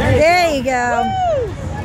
There you go.